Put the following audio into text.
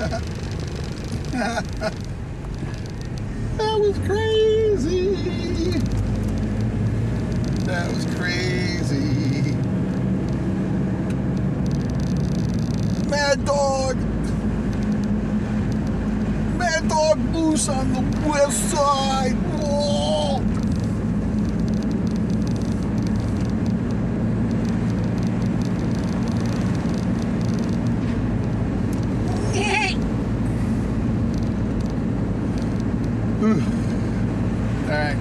that was crazy. That was crazy. Mad Dog. Mad Dog Moose on the west side. Whoa. All right.